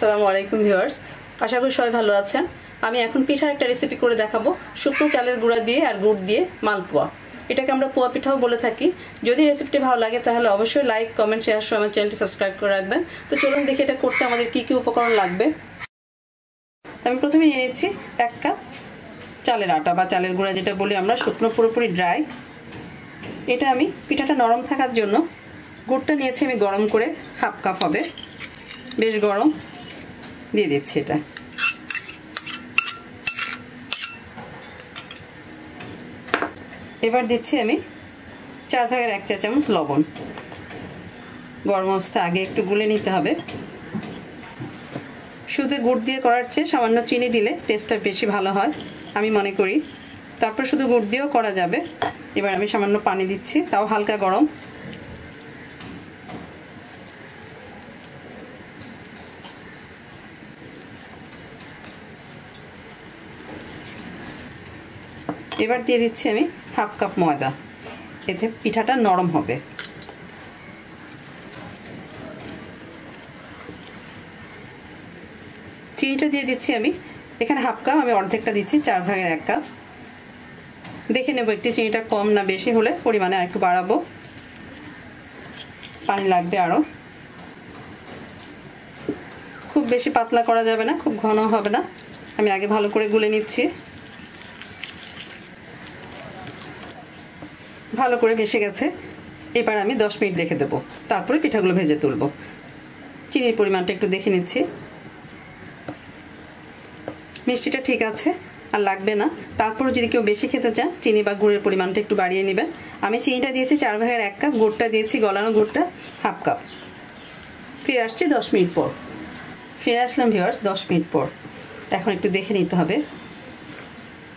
আসসালামু আলাইকুম, ভিউয়ার্স। আশা করি সবাই ভালো আছেন। আমি এখন পিঠার একটা রেসিপি করে দেখাবো। শুকনো চালের গুঁড়া দিয়ে আর গুড় দিয়ে মালপোয়া এটাকে আমরা পোয়া পিঠাও বলে থাকি। যদি রেসিপিটি ভালো লাগে, তাহলে অবশ্যই লাইক কমেন্ট শেয়ার সহ আমার চ্যানেলটি সাবস্ক্রাইব করে রাখবেন। তো চলুন দেখি এটা করতে আমাদের কি কি উপকরণ লাগবে। আমি প্রথমে নিয়ে নিচ্ছি এক কাপ চালের আটা বা চালের গুঁড়া, যেটা বলি আমরা। শুকনো, পুরোপুরি ড্রাই এটা আমি পিঠাটা নরম থাকার জন্য গুড়টা নিয়েছি আমি গরম করে হাফ কাপ হবে। বেশ গরম। দিয়ে দিচ্ছি এটা। এবার দিচ্ছি আমি চার ভাগের এক চা চামচ লবণ। গরম অবস্থা, আগে একটু গুলে নিতে হবে। শুধু গুড় দিয়ে করার চেয়ে সামান্য চিনি দিলে টেস্টটা বেশি ভালো হয়, আমি মনে করি। তারপর শুধু গুড় দিয়েও করা যাবে। এবার আমি সামান্য পানি দিচ্ছি, তাও হালকা গরম। এবার দিয়ে দিচ্ছি আমি হাফ কাপ ময়দা। এতে পিঠাটা নরম হবে। চিনিটা দিয়ে দিচ্ছি আমি। এখানে হাফ কাপ, আমি অর্ধেকটা দিচ্ছি, চার ভাগের এক কাপ। দেখে নেব একটু চিনিটা কম না বেশি হলে পরিমাণে আর একটু বাড়াবো। পানি লাগবে আরও খুব বেশি পাতলা করা যাবে না, খুব ঘন হবে না। আমি আগে ভালো করে গুলে নিচ্ছি। ভালো করে ভেসে গেছে। এবার আমি দশ মিনিট রেখে দেবো। তারপরে পিঠাগুলো ভেজে তুলব। চিনির পরিমাণটা একটু দেখে নিচ্ছি। মিষ্টিটা ঠিক আছে, আর লাগবে না। তারপরে যদি কেউ বেশি খেতে চান, চিনি বা গুড়ের পরিমাণটা একটু বাড়িয়ে নেবেন। আমি চিনিটা দিয়েছি চার ভাগের এক কাপ, গুড়টা দিয়েছি, গলানো গুড়টা হাফ কাপ। ফিরে আসছি দশ মিনিট পর। ফিরে আসলাম ভিওয়ার্স দশ মিনিট পর। এখন একটু দেখে নিতে হবে।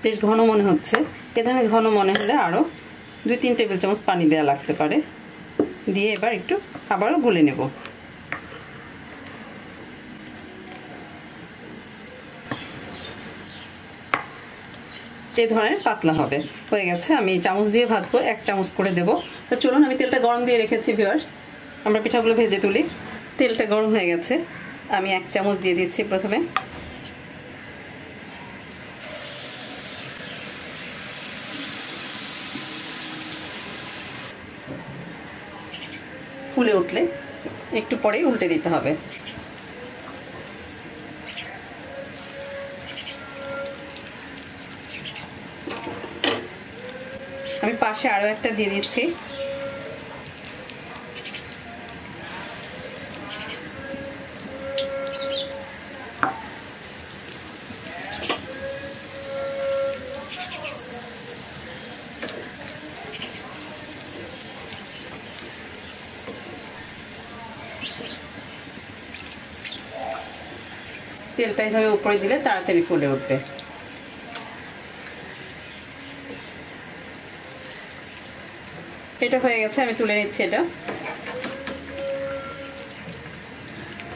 বেশ ঘন মনে হচ্ছে। এ ধরনের ঘন মনে হলে আরও দুই, তিন টেবিল চামচ পানি দেওয়া লাগতে পারে। দিয়ে এবার একটু আবারও গুলে নেব। এই ধরনের পাতলা হবে। হয়ে গেছে, আমি চামচ দিয়ে ভাজবো, এক চামচ করে দেব। তো চলুন, আমি তেলটা গরম দিয়ে রেখেছি ভিওয়ার্স আমরা পিঠাগুলো ভেজে তুলি। তেলটা গরম হয়ে গেছে। আমি এক চামচ দিয়ে দিচ্ছি প্রথমে। ফুলে উঠলে একটু পরেই উল্টে দিতে হবে। আমি পাশে আরও একটা দিয়ে দিচ্ছি। তেলটা এইভাবে উপরে দিলে তাড়াতাড়ি ফুলে উঠবে। এটা হয়ে গেছে, আমি তুলে নিচ্ছি এটা।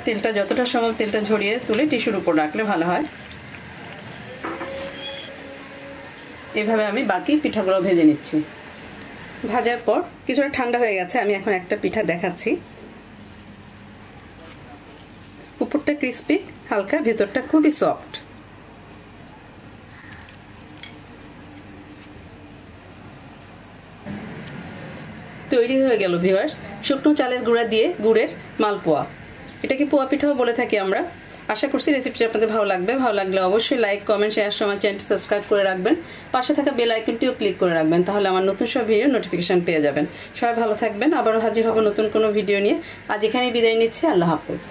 তেলটা যতটা সম্ভব তেলটা ঝরিয়ে তুলে টিস্যুর উপর রাখলে ভালো হয়। এভাবে আমি বাকি পিঠাগুলো ভেজে নিচ্ছি। ভাজার পর কিছুটা ঠান্ডা হয়ে গেছে, আমি এখন একটা পিঠা দেখাচ্ছি। উপরটা ক্রিস্পি হালকা, ভেতরটা খুবই সফট তৈরি হয়ে গেল ভিউয়ার্স শুকনো চালের গুঁড়া দিয়ে গুড়ের মালপোয়া। এটাকে পোয়া পিঠাও বলে থাকি আমরা। আশা করছি রেসিপিটা আপনাদের ভালো লাগবে। ভালো লাগলে অবশ্যই লাইক কমেন্ট শেয়ার সময় চ্যানেলটি সাবস্ক্রাইব করে রাখবেন। পাশে থাকা বেল আইকনটিও ক্লিক করে রাখবেন, তাহলে আমার নতুন সব ভিডিও নোটিফিকেশন পেয়ে যাবেন। সবাই ভালো থাকবেন। আবারও হাজির হব নতুন কোনো ভিডিও নিয়ে। আজ এখানেই বিদায় নিচ্ছি। আল্লাহ হাফেজ।